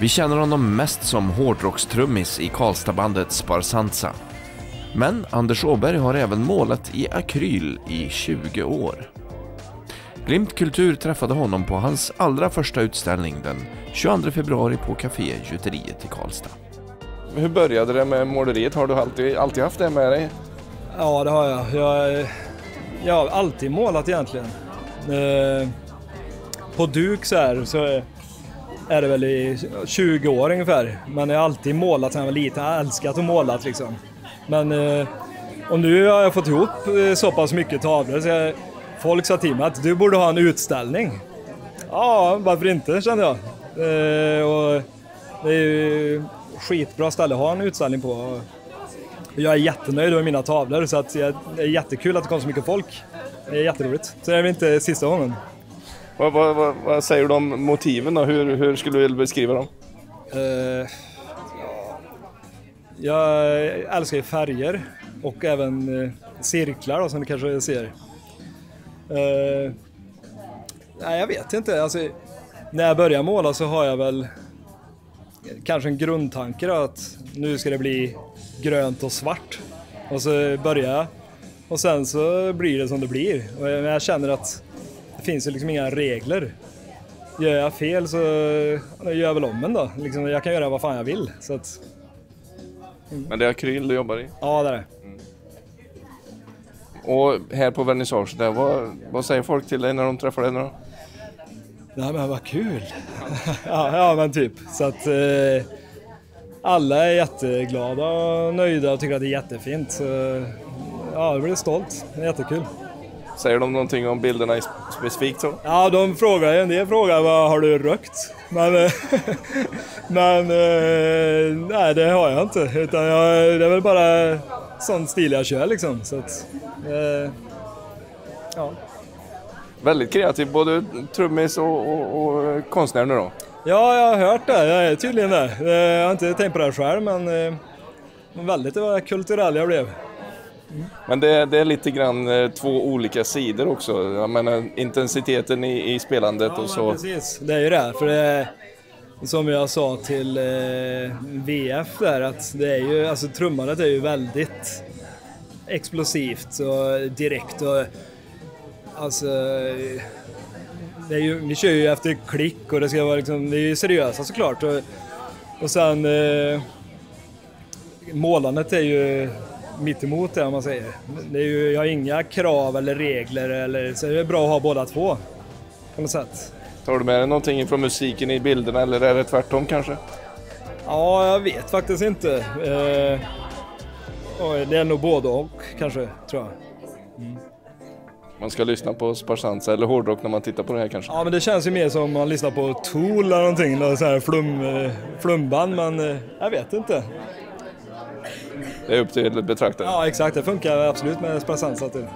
Vi känner honom mest som hårdrockstrummis i Karlstadbandet Sparsanza. Men Anders Åberg har även målat i akryl i 20 år. Glimt Kultur träffade honom på hans allra första utställning den 22 februari på Café Gjuteriet i Karlstad. Hur började det med måleriet? Har du alltid, alltid haft det med dig? Ja, det har jag. Jag, jag har alltid målat egentligen. Eh, på duk så här så är det väl i 20 år ungefär. Men jag har alltid målat sedan jag var liten. Jag har älskat att måla liksom. Men eh, och nu har jag fått ihop eh, så pass mycket tavlor så jag, folk sa till mig att du borde ha en utställning. Ja, varför inte kände jag. Eh, och det är ju skitbra ställe att ha en utställning på. Jag är jättenöjd med mina tavlor så att det är jättekul att det kom så mycket folk. Det är jätteroligt. Så det är väl inte sista gången. Vad, vad, vad, vad säger du om motiven då? Hur, hur skulle du vilja beskriva dem? Uh, jag älskar ju färger och även eh, cirklar då, som ni kanske ser. Uh, nej, jag vet inte. Alltså, när jag börjar måla så har jag väl kanske en grundtanke då, att nu ska det bli grönt och svart. Och så börjar jag och sen så blir det som det blir. Och jag känner att det finns ju liksom inga regler. Gör jag fel så gör jag väl om en då. Liksom, jag kan göra vad fan jag vill. Så att, Men det är akryl du jobbar i? ja, det är det. Och här på vernissaget där, vad, vad säger folk till dig när de träffar dig nu då? Nej men vad kul! ja, ja men typ. Så att eh, alla är jätteglada och nöjda och tycker att det är jättefint. Så, ja, jag blir stolt. Det är jättekul. Säger de någonting om bilderna i specifikt så? Ja, de frågar en del frågar vad har du rökt? Men, eh, men eh, nej det har jag inte. Utan jag, det är väl bara sån stil jag kör liksom. Så att, eh, ja. Väldigt kreativ, både trummis och, och, och konstnär nu då. ja, jag har hört det. Jag är tydligen det. Jag har inte tänkt på det själv men väldigt vad kulturell jag blev. Men det, det är lite grann eh, två olika sidor också. Jag menar intensiteten i, i spelandet Ja, och så. precis. Det är ju det. För det är, som jag sa till eh, VF där att det är ju, alltså trummandet är ju väldigt explosivt och direkt och alltså det är ju, vi kör ju efter klick och det ska vara liksom, det är ju seriösa såklart och, och sen eh, målandet är ju mitt emot det om man säger. Det är ju, jag har inga krav eller regler eller så det är bra att ha båda två på något sätt. Tar du med dig någonting från musiken i bilderna eller är det tvärtom kanske? Ja, jag vet faktiskt inte. Eh, det är nog både och kanske, tror jag. Man ska lyssna på Sparsanza eller hårdrock när man tittar på det här kanske? Ja, men det känns ju mer som man lyssnar på Tool eller någonting, någon sån här flum, eh, flumband, men eh, jag vet inte. Det är upp till betraktaren. Ja, exakt, det funkar absolut med Sparsansa till.